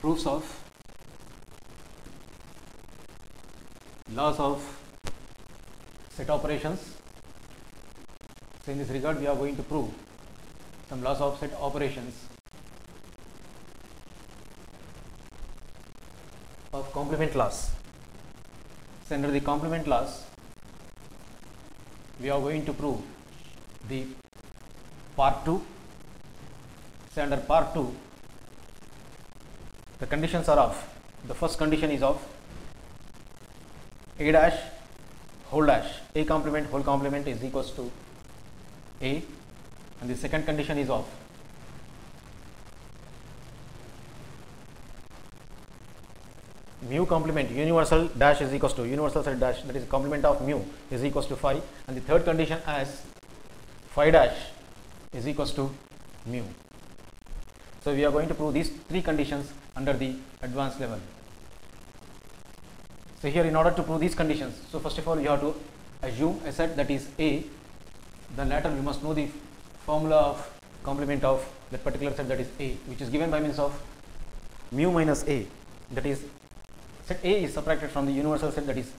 proofs of laws of set operations. So in this regard we are going to prove some laws of set operations of complement laws. So under the complement laws we are going to prove the part 2. So under part 2 the conditions are of the first condition is of a dash whole dash. A complement whole complement is equals to a. And the second condition is of mu complement universal dash is equals to universal set dash that is complement of mu is equals to phi. And the third condition as phi dash is equals to mu. So we are going to prove these three conditions under the advanced level. So here in order to prove these conditions, so first of all you have to assume a set that is A, then later you must know the formula of complement of that particular set that is A which is given by means of mu minus A that is set A is subtracted from the universal set that is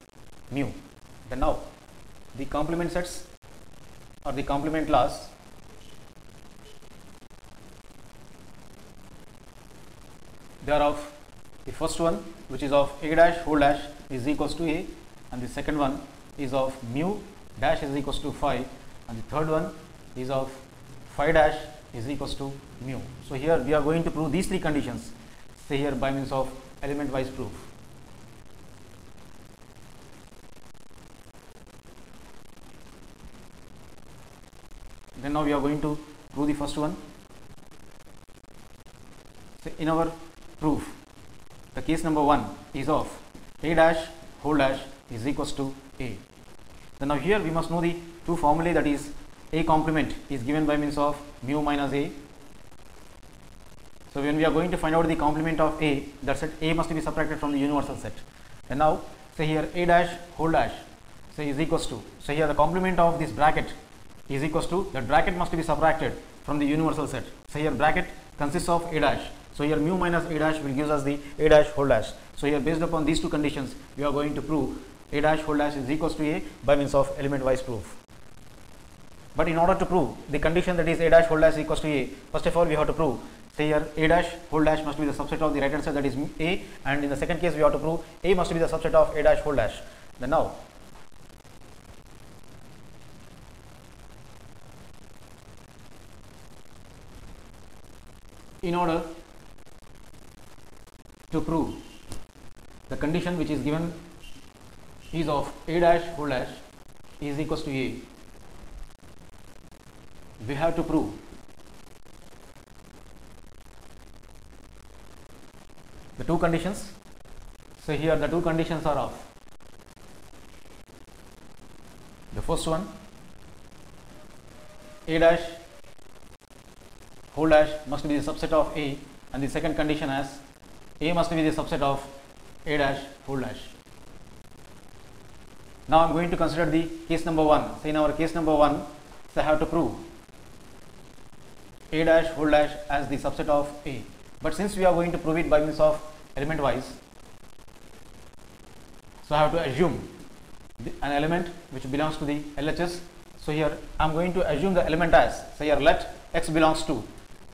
mu. Then now the complement sets or the complement laws they are of the first one which is of a dash whole dash is equals to a and the second one is of mu dash is equals to phi and the third one is of phi dash is equals to mu. So here we are going to prove these three conditions say here by means of element wise proof. Then now we are going to prove the first one. So in our proof the case number 1 is of a dash whole dash is equals to a. Then now here we must know the two formulae that is a complement is given by means of mu minus a. So when we are going to find out the complement of a that set a must be subtracted from the universal set. And now say here a dash whole dash say is equals to so here the complement of this bracket is equals to the bracket must be subtracted from the universal set. So here bracket consists of a dash so here mu minus a dash will gives us the a dash whole dash. So here based upon these two conditions we are going to prove a dash whole dash is equals to a by means of element wise proof. But in order to prove the condition that is a dash whole dash equals to a first of all we have to prove say here a dash whole dash must be the subset of the right hand side that is a and in the second case we have to prove a must be the subset of a dash whole dash. Then now in order to prove the condition which is given is of a dash whole dash is equals to a. We have to prove. The two conditions. So here the two conditions are of. The first one a dash whole dash must be the subset of a and the second condition as a must be the subset of a dash whole dash. Now I am going to consider the case number 1. So in our case number 1, so I have to prove a dash whole dash as the subset of a. But since we are going to prove it by means of element wise, so I have to assume the, an element which belongs to the LHS. So here I am going to assume the element as, so here let x belongs to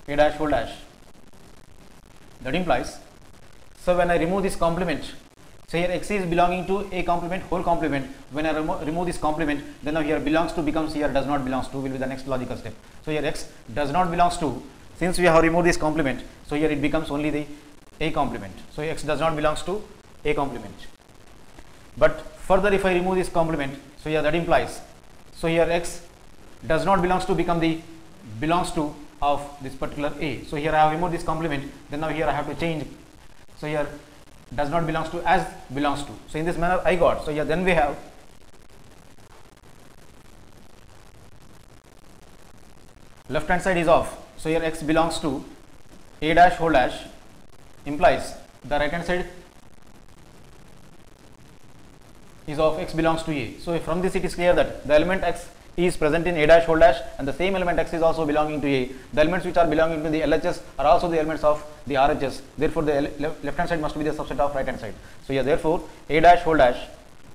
a dash whole dash. That implies so when I remove this complement, so here x is belonging to a complement whole complement. When I remo remove this complement, then now here belongs to becomes here does not belongs to will be the next logical step. So here x does not belongs to since we have removed this complement, so here it becomes only the a complement. So x does not belongs to a complement. But further if I remove this complement, so here that implies so here x does not belongs to become the belongs to of this particular a. So here I have removed this complement, then now here I have to change so here does not belongs to as belongs to. So in this manner I got. So here then we have left hand side is off. So here x belongs to a dash whole dash implies the right hand side is of x belongs to a. So from this it is clear that the element x is present in A dash whole dash and the same element x is also belonging to A. The elements which are belonging to the LHS are also the elements of the RHS. Therefore, the left hand side must be the subset of right hand side. So, here therefore, A dash whole dash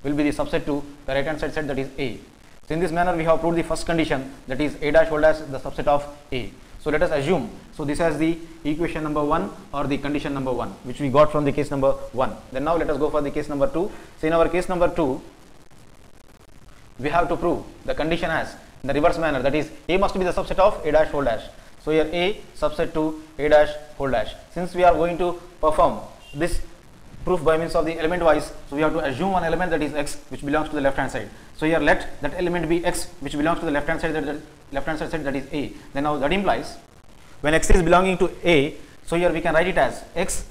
will be the subset to the right hand side set that is A. So, in this manner we have proved the first condition that is A dash whole dash the subset of A. So, let us assume, so this as the equation number 1 or the condition number 1 which we got from the case number 1. Then now let us go for the case number 2. So, in our case number 2 we have to prove the condition as in the reverse manner that is A must be the subset of A dash whole dash. So, here A subset to A dash whole dash. Since we are going to perform this proof by means of the element wise, so we have to assume one element that is x which belongs to the left hand side. So, here let that element be x which belongs to the left hand side that left hand side that is A. Then now that implies when x is belonging to A, so here we can write it as x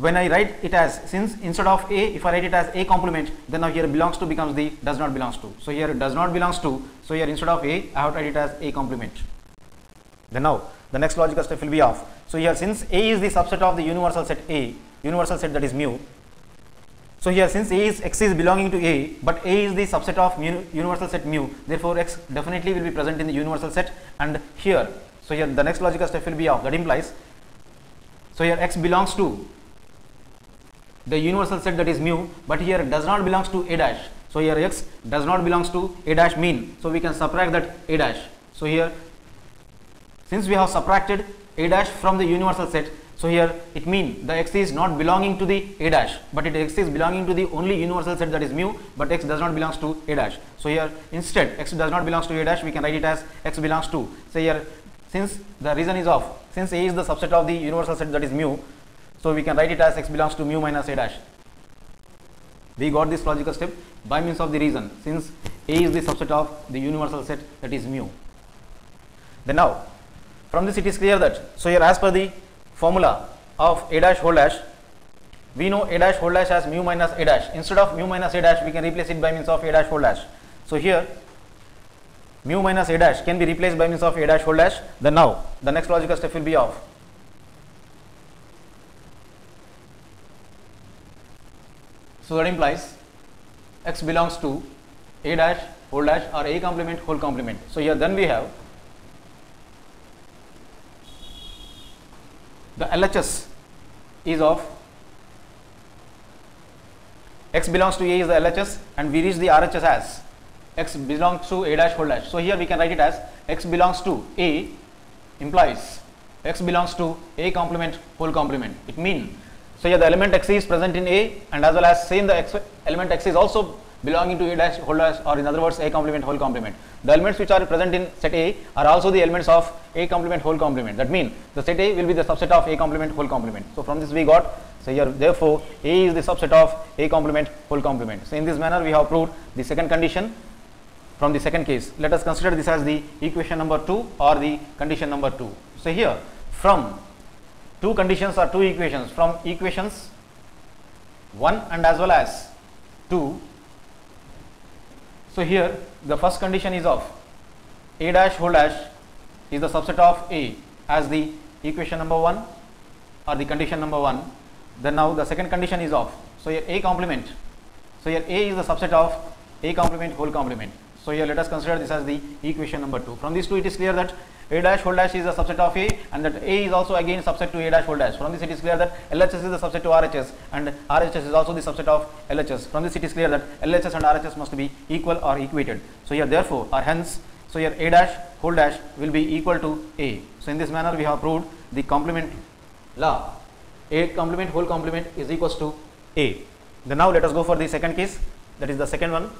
when I write it as since instead of a if I write it as a complement then now here belongs to becomes the does not belongs to. So, here it does not belongs to so here instead of a I have to write it as a complement. Then now the next logical step will be of So, here since a is the subset of the universal set A universal set that is mu. So, here since a is x is belonging to a but a is the subset of mu, universal set mu therefore, x definitely will be present in the universal set and here. So, here the next logical step will be of that implies so here x belongs to the universal set that is mu but here does not belongs to a dash. So, here x does not belongs to a dash mean. So, we can subtract that a dash. So, here since we have subtracted a dash from the universal set. So, here it mean the x is not belonging to the a dash, but it x is belonging to the only universal set that is mu, but x does not belongs to a dash. So, here instead x does not belongs to a dash we can write it as x belongs to. So, here since the reason is of since a is the subset of the universal set that is mu so, we can write it as x belongs to mu minus a dash. We got this logical step by means of the reason since A is the subset of the universal set that is mu. Then now from this it is clear that so here as per the formula of a dash whole dash we know a dash whole dash as mu minus a dash instead of mu minus a dash we can replace it by means of a dash whole dash. So, here mu minus a dash can be replaced by means of a dash whole dash then now the next logical step will be of So, that implies x belongs to a dash whole dash or a complement whole complement. So, here then we have the LHS is of x belongs to a is the LHS and we reach the RHS as x belongs to a dash whole dash. So, here we can write it as x belongs to a implies x belongs to a complement whole complement. It means so, here the element x is present in A and as well as same the x element x is also belonging to A dash whole dash or in other words A complement whole complement. The elements which are present in set A are also the elements of A complement whole complement. That means the set A will be the subset of A complement whole complement. So, from this we got so here therefore, A is the subset of A complement whole complement. So, in this manner we have proved the second condition from the second case. Let us consider this as the equation number 2 or the condition number 2. So, here from two conditions or two equations. From equations 1 and as well as 2. So, here the first condition is of a dash whole dash is the subset of a as the equation number 1 or the condition number 1 then now the second condition is of so here a complement. So here a is the subset of a complement whole complement. So here let us consider this as the equation number 2 from these two it is clear that a dash whole dash is a subset of A and that A is also again subset to A dash whole dash. From this it is clear that LHS is the subset to RHS and RHS is also the subset of LHS. From this it is clear that LHS and RHS must be equal or equated. So here therefore or hence so here A dash whole dash will be equal to A. So in this manner we have proved the complement law. A complement whole complement is equals to A. Then now let us go for the second case that is the second one